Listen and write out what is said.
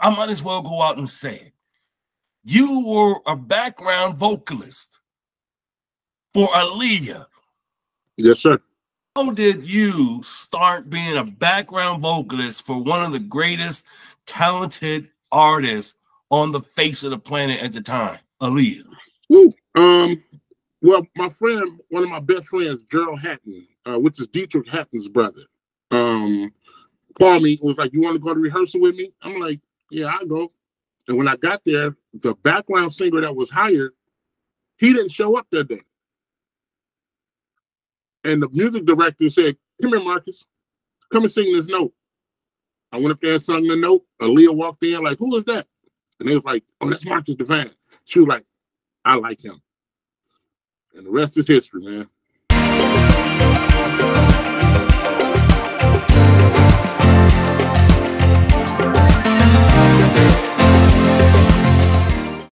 I might as well go out and say it. You were a background vocalist for Aaliyah. Yes, sir. How did you start being a background vocalist for one of the greatest talented artists on the face of the planet at the time, Aaliyah? Woo. Um, well, my friend, one of my best friends, Gerald Haddon, uh, which is Dietrich Haddon's brother, um, called me was like, "You want to go to rehearsal with me?" I'm like, "Yeah, I go." And when I got there, the background singer that was hired, he didn't show up that day. And the music director said, Come here, Marcus. Come and sing this note. I went up there and sung the note. Aaliyah walked in, like, who is that? And they was like, Oh, that's Marcus Devine. She was like, I like him. And the rest is history, man.